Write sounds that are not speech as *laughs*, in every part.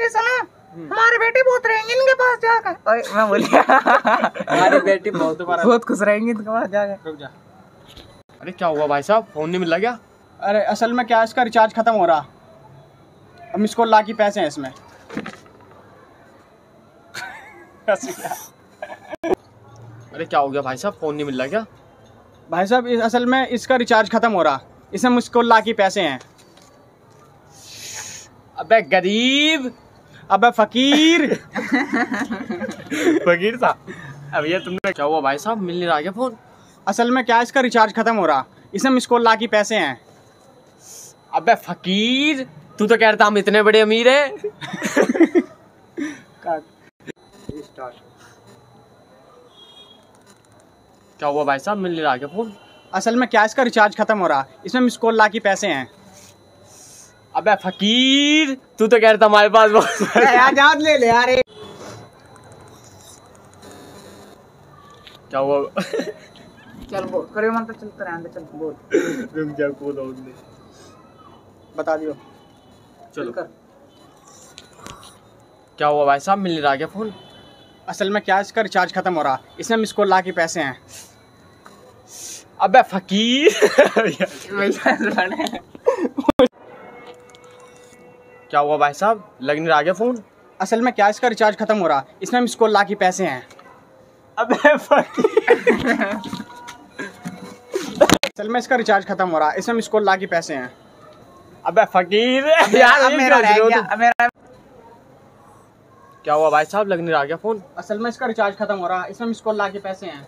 हमारी बेटी बहुत रहेंगी इनके पास जाकर। ओए मैं बोल हमारी बेटी बहुत बहुत खुश रहेंगी इनके पास जाकर। अरे क्या हुआ भाई साहब? फ़ोन नहीं मिल रहा क्या? अरे असल में क्या इसका रिचार्ज खत्म हो रहा? अब इसको ला के पैसे हैं इसमें। अरे क्या हो गया भाई साहब? फ़ोन नहीं मिल रहा क्या? भाई साहब इस असल में इसका रिचार्ज खत्म हो रहा। इसमें मुझको ला के पैसे हैं। अबे गरीब! अबे फकीर। फकीर अब ये तुमने क्या हुआ भाई साहब? मिल नहीं रहा क्या फ़ोन? असल में क्या इसका रिचार्ज खत्म हो रहा? इसमें मुझको ला के पैसे हैं। अबे फकीर तू तो कह रहा था हम इतने बड़े अमीर हैं। क्या हुआ भाई साहब? मिल नहीं रहा क्या फ़ोन? असल में क्या इसका रिचार्ज खत्म हो रहा? इसमें मुझको ला के पैसे हैं। अबे फकीर तू तो कह रहा था हमारे पास बहुत यार ले ले यार क्या हुआ? चल बोल करे मन तो चलते रहने दे, चल बोल। रुक जा कूद बता दियो। चलो। कर। क्या हुआ भाई साहब मिल नहीं रहा क्या फ़ोन? असल में क्या इसका रिचार्ज खत्म हो रहा। इसमें मुझको ला के पैसे हैं। अबे फकीर। *laughs* क्या हुआ भाई साहब? लग नहीं रहा क्या फ़ोन? असल में क्या इसका रिचार्ज खत्म हो रहा? इसमें मुझको ला के पैसे हैं। अबे फकीर असल में इसका रिचार्ज खत्म हो रहा। इसमें मुझको ला के पैसे हैं। अबे फकीर अब यार मेरा रह गया अब मेरा क्या हुआ भाई साहब? लग नहीं रहा क्या फ़ोन? असल में इसका रिचार्ज खत्म हो रहा। इसमें मुझको ला के पैसे हैं।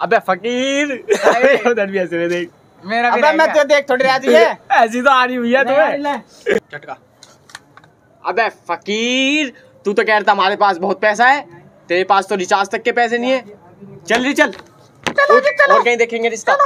अबे फकीर। उधर भी ऐसे देख। मेरा भी मैं तो देख थोड़ी राज़ी है। *laughs* ऐसी तो आ रही हुई है तुम्हें। चटका। अबे फकीर तू तो कह रहा था हमारे पास बहुत पैसा है तेरे पास तो रिचार्ज तक के पैसे नहीं है। चल रही चल। चलो जी, और कहीं देखेंगे रिश्ता।